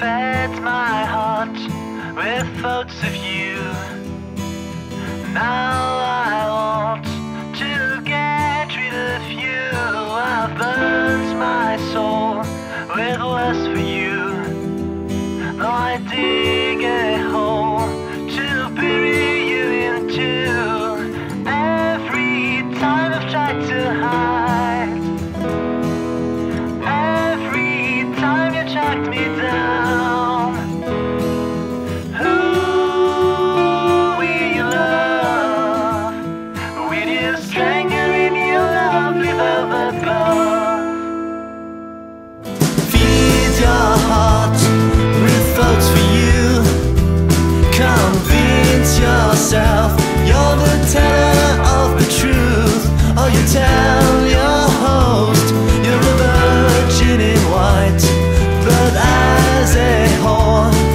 fed my heart with thoughts of you. Now I want to get rid of you. I've burned my soul with lust for you. Though I did. yourself. You're the teller of the truth. Oh, you tell your host you're a virgin in white, but as a whore.